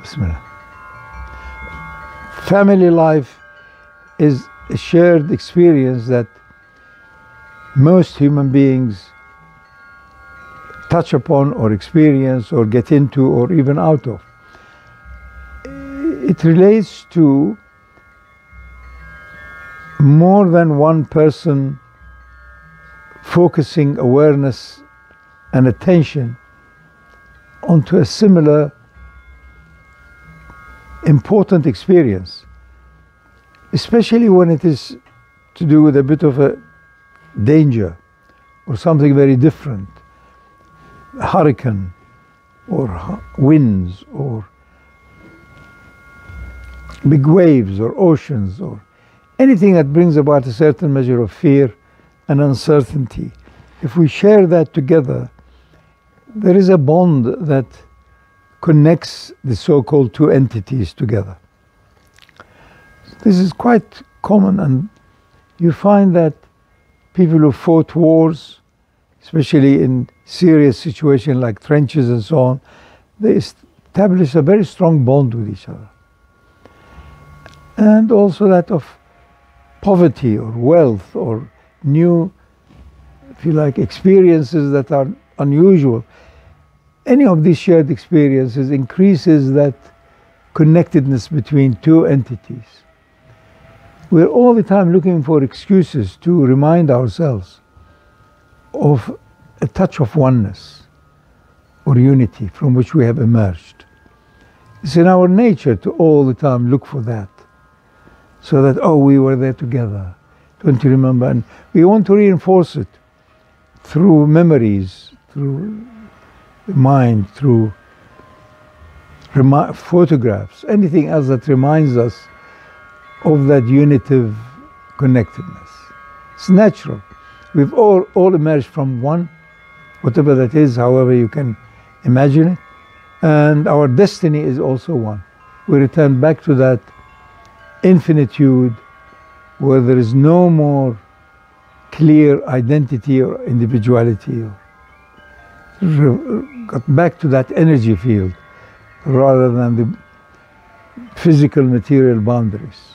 Bismillah. Family life is a shared experience that most human beings touch upon or experience or get into or even out of. It relates to more than one person focusing awareness and attention onto a similar important experience, especially when it is to do with a bit of a danger or something very different, a hurricane or winds or big waves or oceans or anything that brings about a certain measure of fear and uncertainty. If we share that together, there is a bond that connects the so-called two entities together. This is quite common and you find that people who fought wars, especially in serious situations like trenches and so on, they establish a very strong bond with each other. And also that of poverty or wealth or new, if you like, experiences that are unusual any of these shared experiences increases that connectedness between two entities. We're all the time looking for excuses to remind ourselves of a touch of oneness or unity from which we have emerged. It's in our nature to all the time look for that. So that, oh, we were there together. Don't you remember? And we want to reinforce it through memories, through mind through photographs, anything else that reminds us of that unitive connectedness. It's natural. We've all, all emerged from one, whatever that is, however you can imagine it. And our destiny is also one. We return back to that infinitude where there is no more clear identity or individuality got back to that energy field rather than the physical material boundaries.